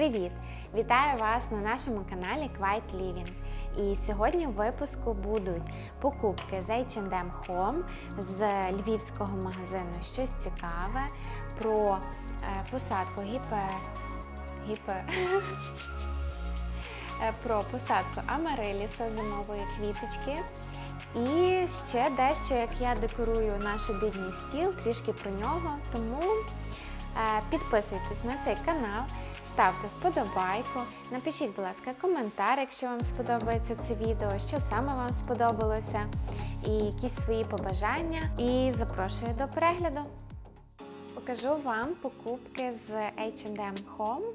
Привіт! Вітаю вас на нашому каналі Quiet Living. І сьогодні в випуску будуть покупки з H&M Home з львівського магазину Щось цікаве про е, посадку гіпе... гіпе... Е, про посадку амариліса зимової квіточки. І ще дещо, як я декорую наш обідній стіл, трішки про нього. Тому е, підписуйтесь на цей канал, ставте вподобайку, напишіть, будь ласка, коментар, якщо вам сподобається це відео, що саме вам сподобалося, і якісь свої побажання. І запрошую до перегляду. Покажу вам покупки з H&M Home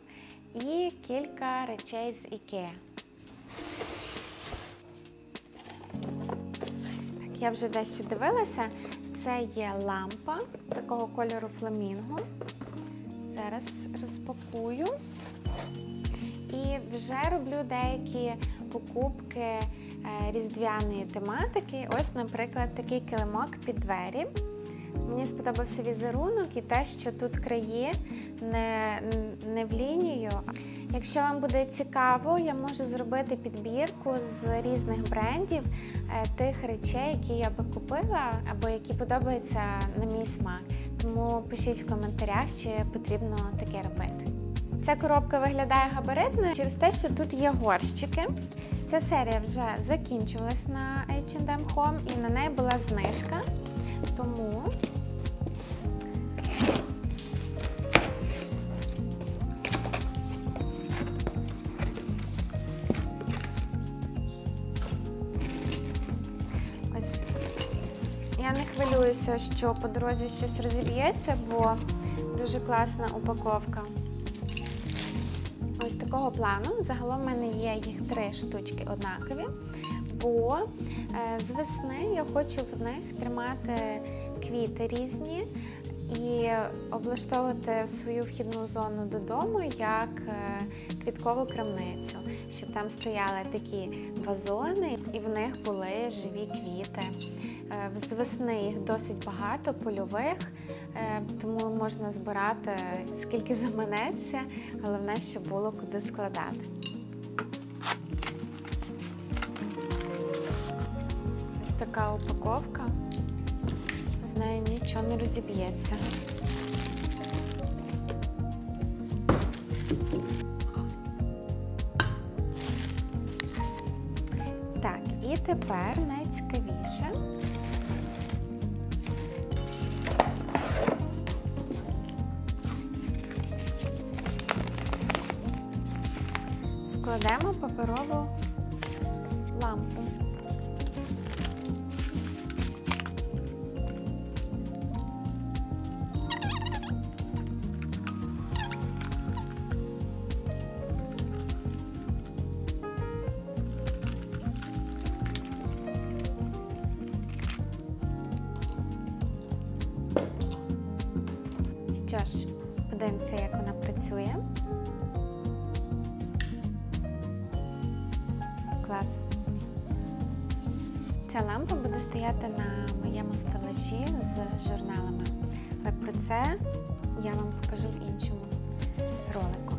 і кілька речей з IKEA. Так, я вже дещо дивилася. Це є лампа такого кольору фламінго. Зараз розпакую. І вже роблю деякі покупки е, різдвяної тематики. Ось, наприклад, такий килимок під двері. Мені сподобався візерунок і те, що тут краї не, не в лінію. Якщо вам буде цікаво, я можу зробити підбірку з різних брендів е, тих речей, які я би купила або які подобаються на мій смак. Тому пишіть в коментарях, чи потрібно таке робити. Ця коробка виглядає габаритною через те, що тут є горщики. Ця серія вже закінчилась на H&M Home і на неї була знижка. Тому я не хвилююся, що по дорозі щось розіб'ється, бо дуже класна упаковка. Ось такого плану. Загалом в мене є їх три штучки однакові, бо е, з весни я хочу в них тримати квіти різні і облаштовувати свою вхідну зону додому як е, квіткову крамницю, щоб там стояли такі вазони і в них були живі квіти. Е, З весни їх досить багато, польових, тому можна збирати скільки заманеться, головне, щоб було куди складати. Ось така упаковка, з нею нічого не розіб'ється. Так, і тепер Але про це я вам покажу в іншому ролику.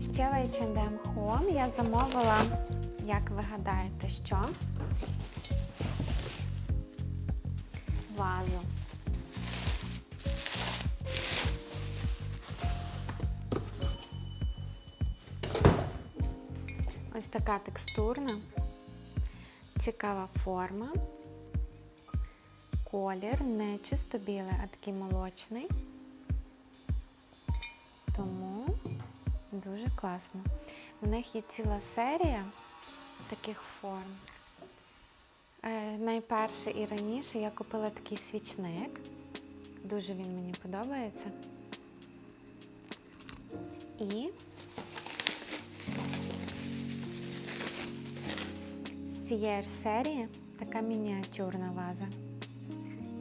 Ще в H&M Home я замовила, як ви гадаєте, що? Вазу. Така текстурна, цікава форма, колір не чисто білий, а такий молочний. Тому дуже класно. В них є ціла серія таких форм. Е, найперше і раніше я купила такий свічник. Дуже він мені подобається. І цієї ж серії така мініатюрна ваза.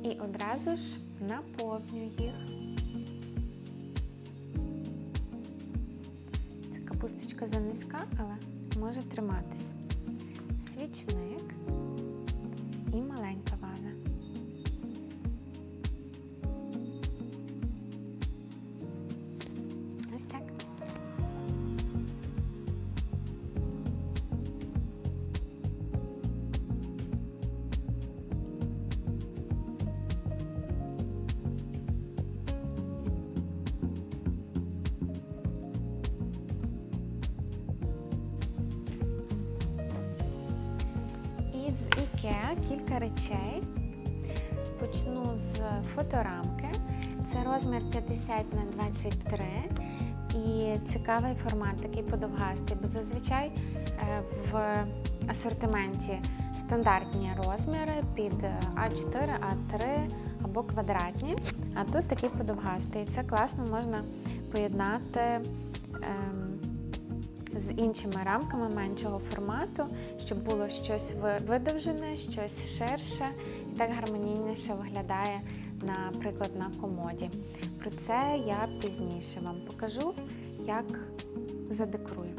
І одразу ж наповню їх. Це капусточка занизька, але може триматись. свічник і маленька речей. Почну з фоторамки. Це розмір 50 на 23 і цікавий формат, такий подовгастий, бо зазвичай е, в асортименті стандартні розміри під А4, А3 або квадратні. А тут такий подовгастий. Це класно можна поєднати. З іншими рамками меншого формату, щоб було щось видовжене, щось ширше і так гармонійніше виглядає, наприклад, на комоді. Про це я пізніше вам покажу, як задекорую.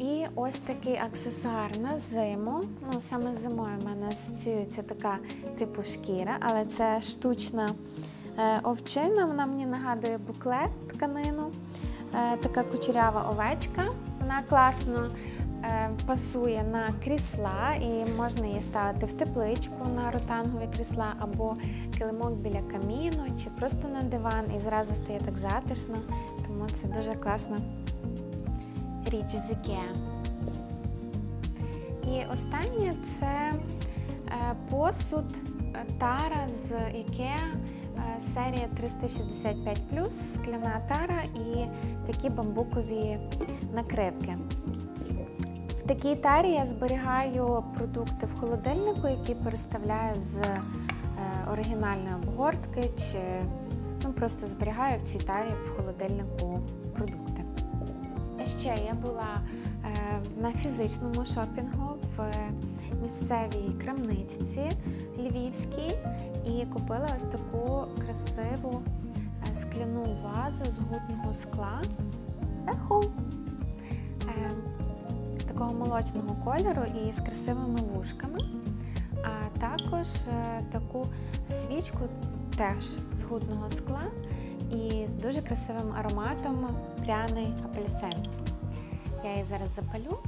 І ось такий аксесуар на зиму. Ну, саме зимою в мене асоціюється така типу шкіра, але це штучна е, овчина. Вона мені нагадує буклет тканину. Е, така кучерява овечка. Вона класно е, пасує на крісла і можна її ставити в тепличку на ротангові крісла або килимок біля каміну, чи просто на диван і зразу стає так затишно. Тому це дуже класна річ з IKEA. І останнє це е, посуд Тара з е, серія 365 скляна тара і такі бамбукові накривки. В такій тарі я зберігаю продукти в холодильнику, які переставляю з е, оригінальної обгортки, чи ну, просто зберігаю в цій тарі в холодильнику продукти. А ще я була е, на фізичному шопінгу в місцевій крамничці львівській і купила ось таку красиву е, скляну вазу з гутного скла. Е, такого молочного кольору і з красивими вушками. А також е, таку свічку теж з гутного скла і з дуже красивим ароматом пряний апельсин. Я її зараз запалю.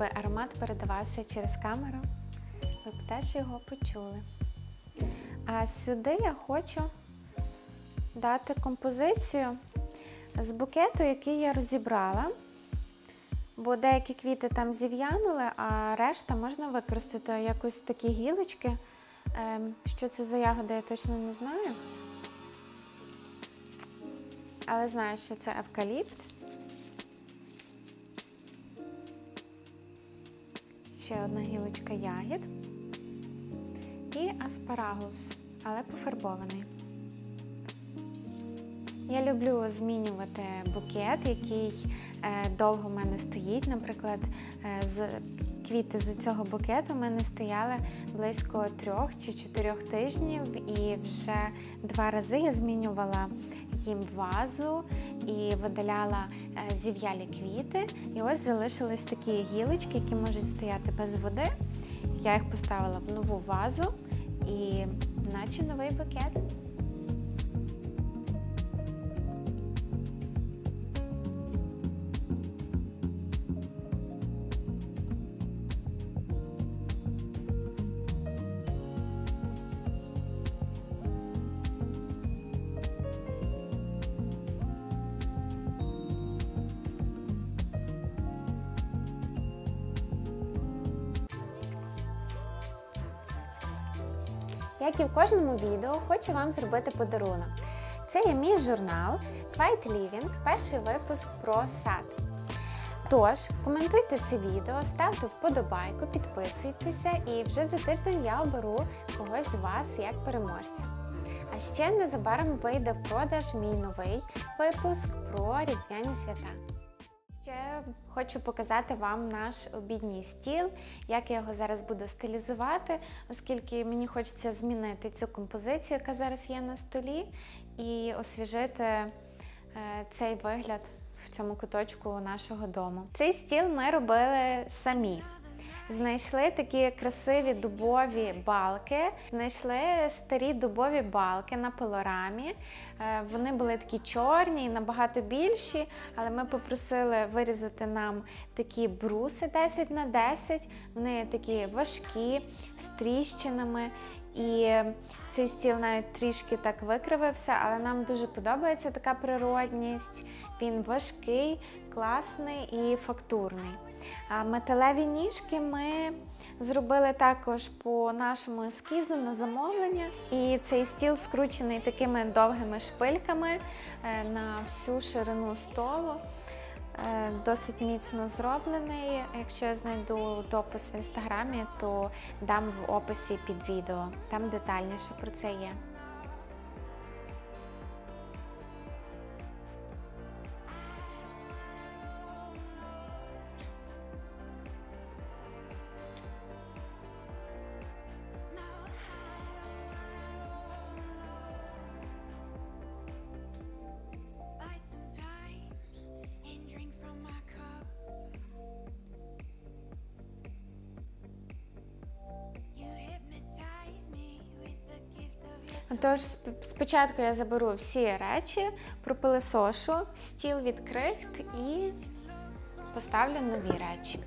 Якби аромат передавався через камеру, ви б теж його почули. А сюди я хочу дати композицію з букету, який я розібрала, бо деякі квіти там зів'янули, а решта можна використати якось такі гілочки. Ем, Що це за ягода, я точно не знаю. Але знаю, що це евкаліпт. Ще одна гілочка ягід і аспарагус, але пофарбований. Я люблю змінювати букет, який е, довго в мене стоїть. Наприклад, е, квіти з цього букету в мене стояли близько трьох чи чотирьох тижнів, і вже два рази я змінювала їм вазу і видаляла е, зів'ялі квіти. І ось залишились такі гілочки, які можуть стояти без води. Я їх поставила в нову вазу і наче новий букет. Як і в кожному відео, хочу вам зробити подарунок. Це є мій журнал Quiet Living, перший випуск про сад. Тож, коментуйте це відео, ставте вподобайку, підписуйтеся і вже за тиждень я оберу когось з вас як переможця. А ще незабаром вийде в продаж мій новий випуск про різдвяні свята. Ще хочу показати вам наш обідній стіл, як я його зараз буду стилізувати, оскільки мені хочеться змінити цю композицію, яка зараз є на столі, і освіжити е, цей вигляд в цьому куточку нашого дому. Цей стіл ми робили самі. Знайшли такі красиві дубові балки, знайшли старі дубові балки на пилорамі. Е, Вони були такі чорні, і набагато більші, але ми попросили вирізати нам такі бруси 10 на 10. Вони такі важкі, з тріщинами. І цей стіл навіть трішки так викривився, але нам дуже подобається така природність. Він важкий, класний і фактурний. Металеві ніжки ми зробили також по нашому ескізу на замовлення. І цей стіл скручений такими довгими шпильками е, на всю ширину столу. Е, Досить міцно зроблений. Якщо я знайду допис в інстаграмі, то дам в описі під відео. Там детальніше про це є. Сп- спочатку я заберу всі речі, пропилисошу, стіл від крихт і поставлю нові речі.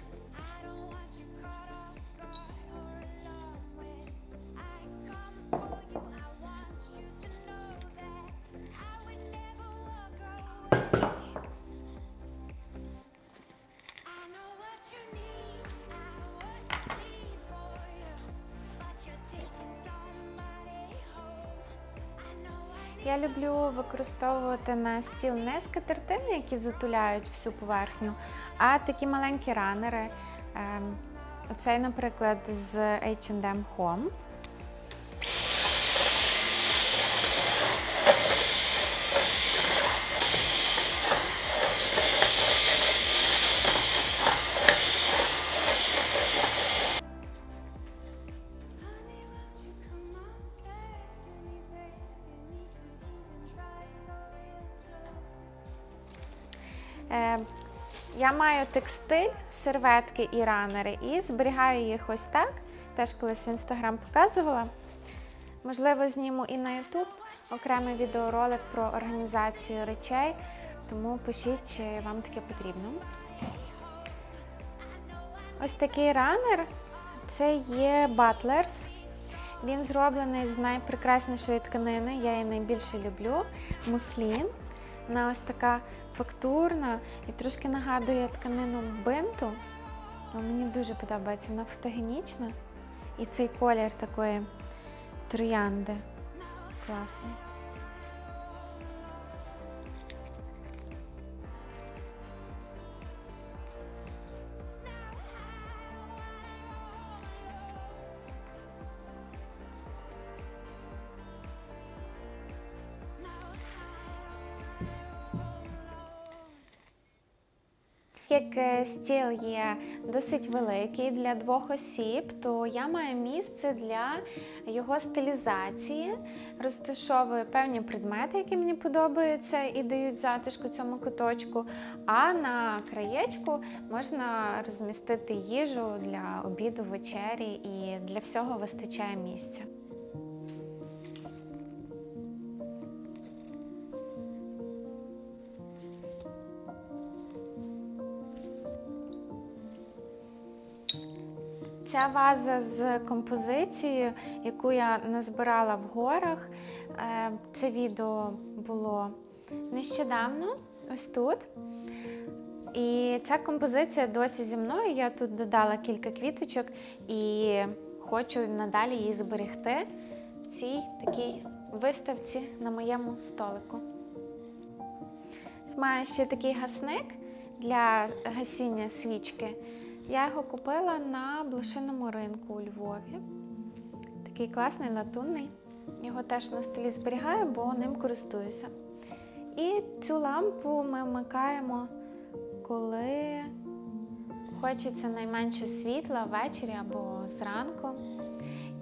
Використовувати на стіл не скатертини, які затуляють всю поверхню, а такі маленькі ранери. Ем, Оцей, наприклад, з H&M Home. Текстиль, серветки і ранери і зберігаю їх ось так. Теж колись в інстаграм показувала. Можливо, зніму і на YouTube окремий відеоролик про організацію речей, тому пишіть, чи вам таке потрібно. Ось такий ранер це є Butlers. Він зроблений з найпрекраснішої тканини, я її найбільше люблю. Муслін. Вона ось така фактурна і трошки нагадує тканину бинту. Мені дуже подобається, вона фотогенічна. І цей колір такої троянди. Класний. Стіл є досить великий для двох осіб, то я маю місце для його стилізації, розташовую певні предмети, які мені подобаються і дають затишку цьому куточку. А на краєчку можна розмістити їжу для обіду, вечері, і для всього вистачає місця. Ця ваза з композицією, яку я назбирала в горах. е, Це відео було нещодавно, ось тут. І ця композиція досі зі мною. Я тут додала кілька квіточок і хочу надалі її зберегти в цій такій виставці на моєму столику. Маю ще такий гасник для гасіння свічки. Я його купила на блошиному ринку у Львові. Такий класний латунний. Його теж на столі зберігаю, бо ним користуюся. І цю лампу ми вмикаємо, коли хочеться найменше світла ввечері або зранку.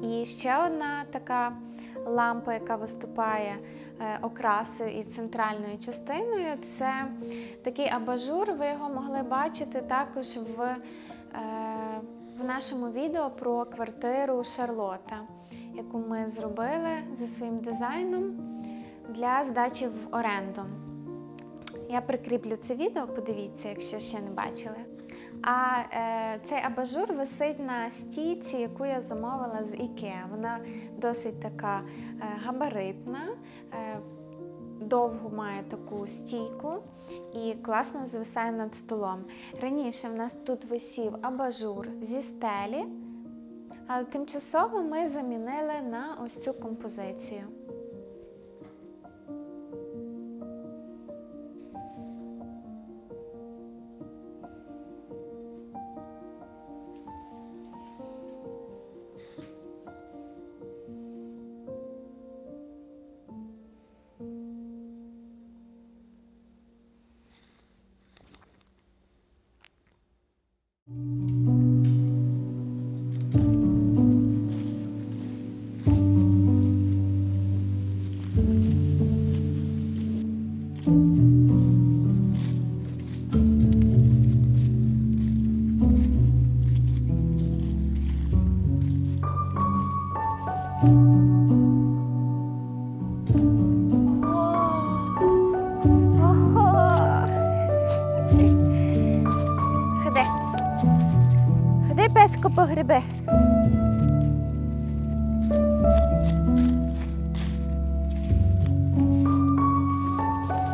І ще одна така лампа, яка виступає е, окрасою і центральною частиною, це такий абажур. Ви його могли бачити також в, в нашому відео про квартиру Шарлота, яку ми зробили за своїм дизайном для здачі в оренду. Я прикріплю це відео, подивіться, якщо ще не бачили. А е, цей абажур висить на стійці, яку я замовила з Ікеа. Вона досить така е, габаритна, е, довгу має таку стійку і класно звисає над столом. Раніше в нас тут висів абажур зі стелі, але тимчасово ми замінили на ось цю композицію.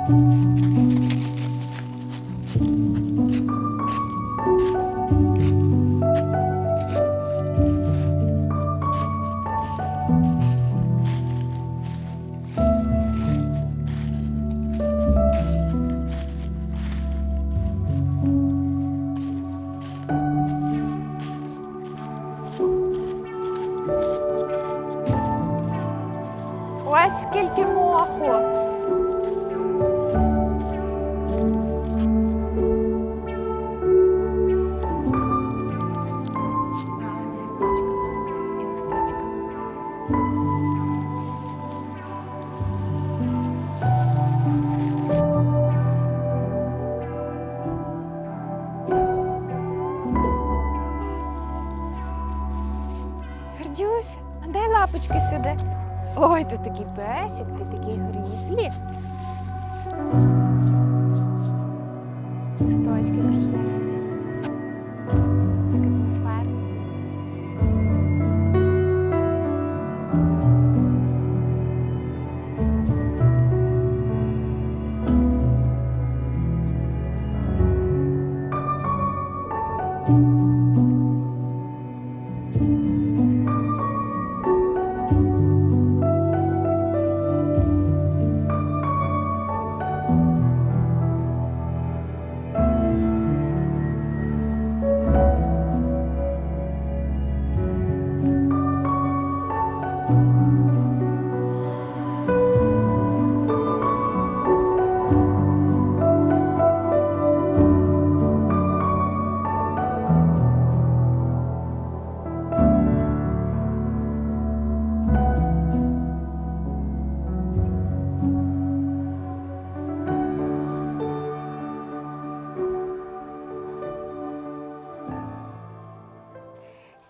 Ось сюди. Ой, ти такий песик, ти такий грізлі. Листочки кружляють.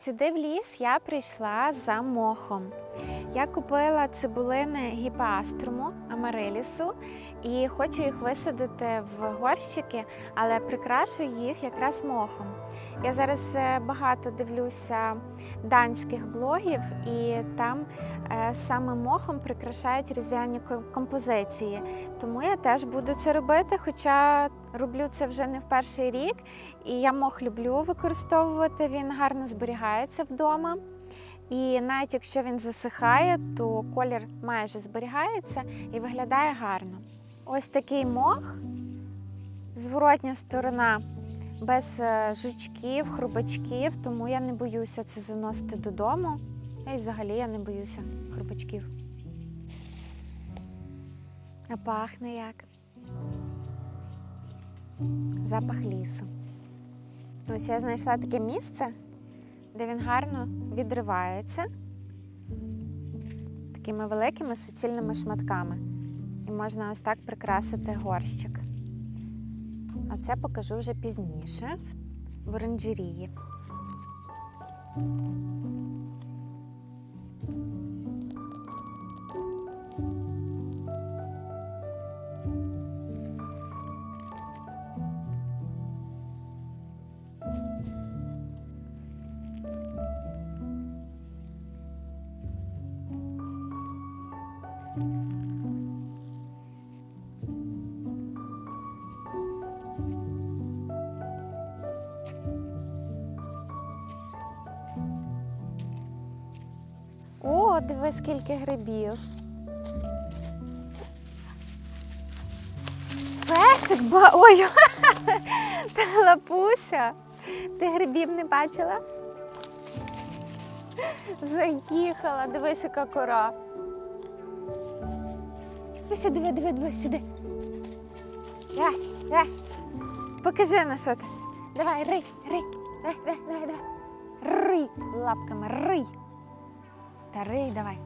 Сюди в ліс я прийшла за мохом. Я купила цибулини гіпаструму амарилісу і хочу їх висадити в горщики, але прикрашу їх якраз мохом. Я зараз е, багато дивлюся данських блогів, і там е, саме мохом прикрашають різдвяні композиції. Тому я теж буду це робити, хоча роблю це вже не в перший рік. І я мох люблю використовувати, він гарно зберігається вдома. І навіть якщо він засихає, то колір майже зберігається і виглядає гарно. Ось такий мох, зворотня сторона без е, жучків, хрубачків, тому я не боюся це заносити додому. І взагалі я не боюся хрубачків. А пахне як? Запах лісу. Ось я знайшла таке місце, де він гарно відривається такими великими суцільними шматками. І можна ось так прикрасити горщик. А це покажу вже пізніше в- оранжерії. Диви, скільки грибів. Песик, ба... ой, та лапуся. Ти грибів не бачила? Заїхала, дивись, яка кора. Ось, диви, диви, диви, сюди. Давай, давай. Покажи на що ти. Давай, рий, рий. Давай, давай, давай, давай. Рий лапками, рий. Та рий, давай.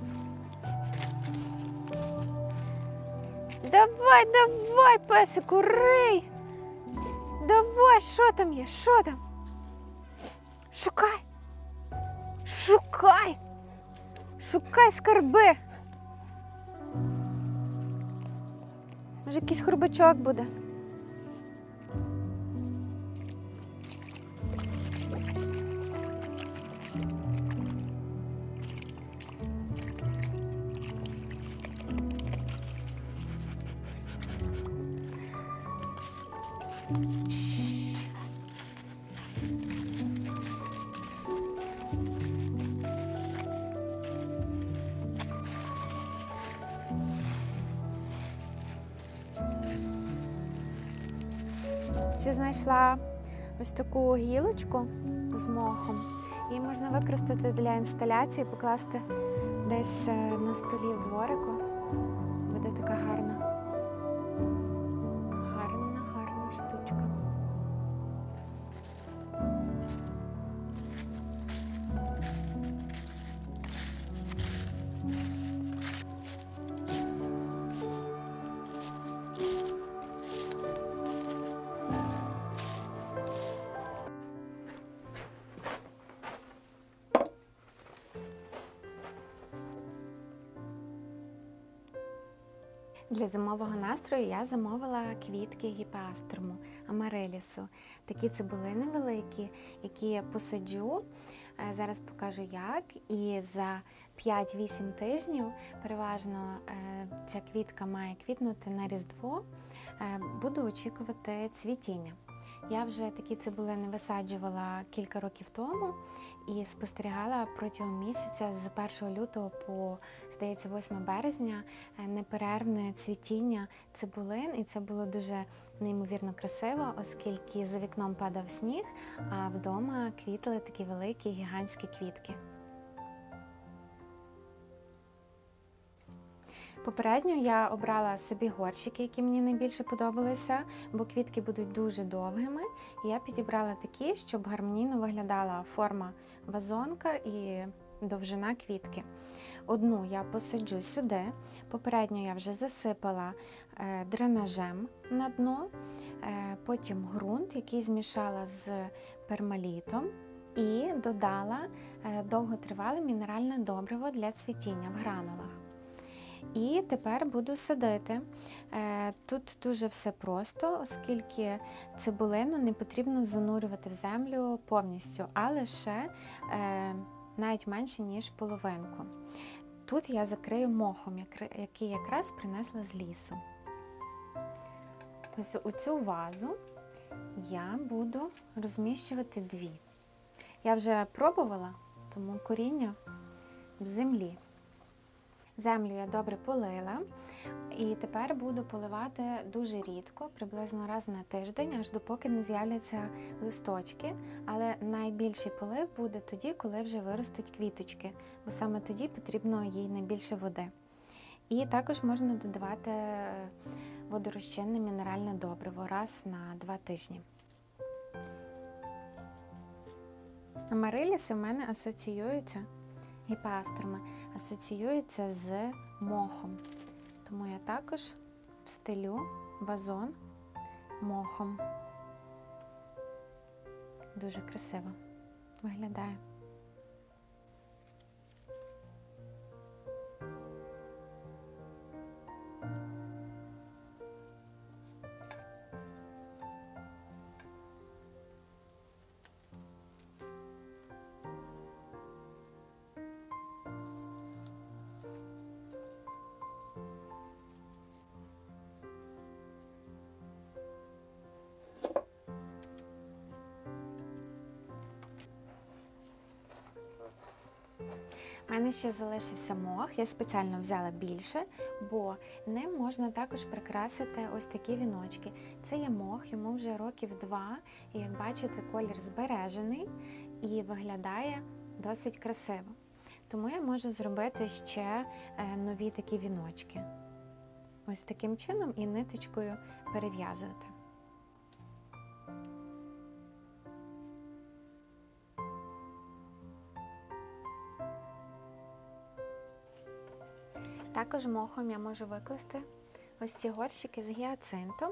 Давай, давай, песику, рий. Давай, що там є? Що там? Шукай. Шукай. Шукай скарби. Може, якийсь хрубачок буде. Знайшла ось таку гілочку з мохом. Її можна використати для інсталяції, покласти десь е, на столі в дворику. Для зимового настрою я замовила квітки гіпеаструму, амарелісу. Такі цибулини великі, які я посаджу. Е, Зараз покажу як. І за 5-8 тижнів переважно е, ця квітка має квітнути на Різдво. Е, Буду очікувати цвітіння. Я вже такі цибулини висаджувала кілька років тому і спостерігала протягом місяця з 1 лютого по, здається, 8 березня е, неперервне цвітіння цибулин, і це було дуже неймовірно красиво, оскільки за вікном падав сніг, а вдома квітли такі великі гігантські квітки. Попередньо я обрала собі горщики, які мені найбільше подобалися, бо квітки будуть дуже довгими. Я підібрала такі, щоб гармонійно виглядала форма вазонка і довжина квітки. Одну я посаджу сюди. Попередньо я вже засипала е, дренажем на дно, е, потім ґрунт, який змішала з пермалітом, і додала е, довготривале мінеральне добриво для цвітіння в гранулах. І тепер буду садити. Е, Тут дуже все просто, оскільки цибулину не потрібно занурювати в землю повністю, а лише е, навіть менше, ніж половинку. Тут я закрию мохом, який якраз принесла з лісу. Ось у цю вазу я буду розміщувати дві. Я вже пробувала, тому коріння в землі. Землю я добре полила, і тепер буду поливати дуже рідко, приблизно раз на тиждень, аж допоки не з'являться листочки. Але найбільший полив буде тоді, коли вже виростуть квіточки, бо саме тоді потрібно їй найбільше води. І також можна додавати водорозчинне мінеральне добриво раз на два тижні. Амариліси в мене асоціюються, гіпастроми асоціюються з мохом. Тому я також встелю вазон мохом. Дуже красиво виглядає. Мене ще залишився мох. Я спеціально взяла більше, бо ним можна також прикрасити ось такі віночки. Це є мох, йому вже років два, і як бачите, колір збережений і виглядає досить красиво. Тому я можу зробити ще е, нові такі віночки. Ось таким чином і ниточкою перев'язувати. Також мохом я можу викласти ось ці горщики з гіацинтом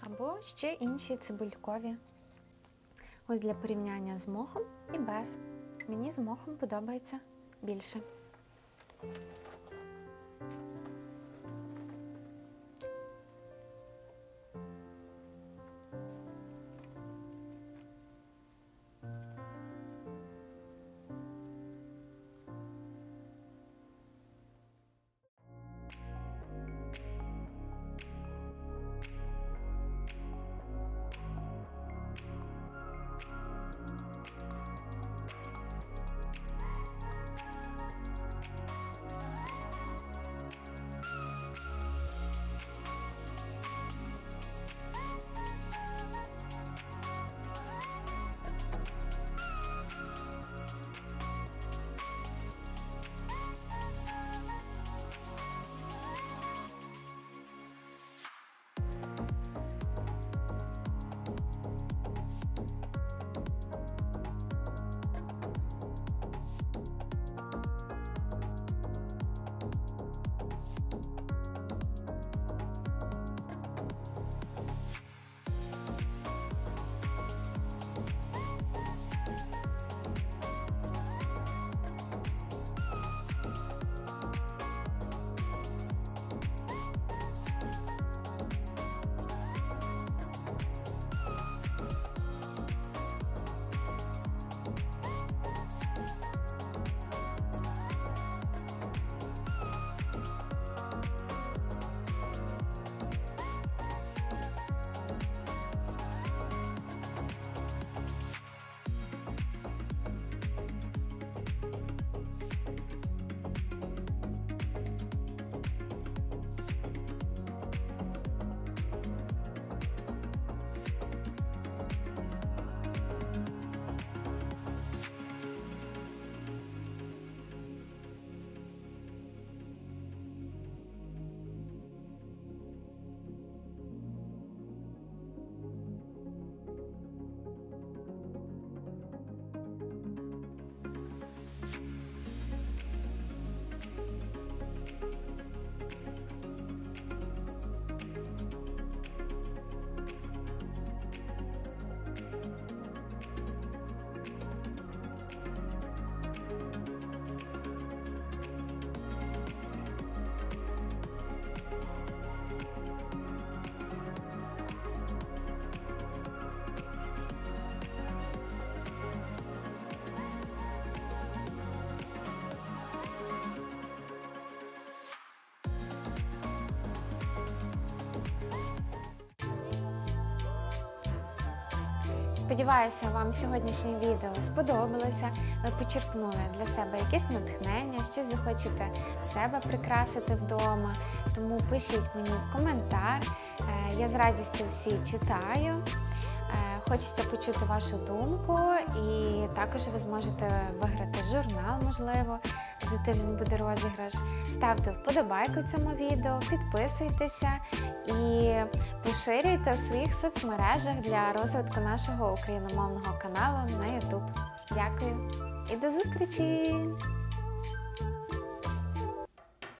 або ще інші цибулькові. Ось для порівняння з мохом і без. Мені з мохом подобається більше. Сподіваюся, вам сьогоднішнє відео сподобалося. Ви почерпнули для себе якесь натхнення, щось захочете в себе прикрасити вдома. Тому пишіть мені в коментар. Е, Я з радістю всі читаю. Е, Хочеться почути вашу думку, і також ви зможете виграти журнал, можливо, За тиждень буде розіграш. Ставте вподобайку цьому відео, підписуйтеся і поширюйте у своїх соцмережах для розвитку нашого україномовного каналу на YouTube. Дякую і до зустрічі!